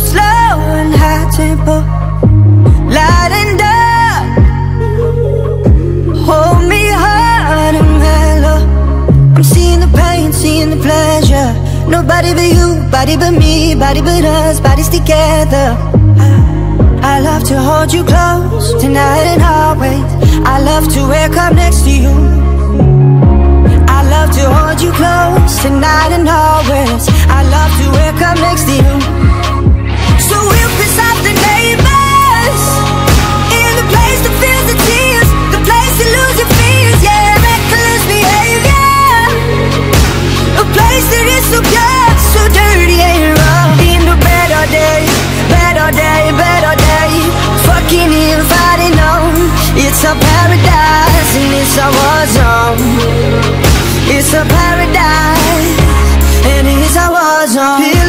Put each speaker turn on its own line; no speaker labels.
slow and high tempo Light and dark Hold me hard and mellow I'm seeing the pain, seeing the pleasure. Nobody but you, body but me Body but us, bodies together. I, I love to hold you close Tonight and always. a paradise, and it's a war zone. It's a paradise, and it's a war zone.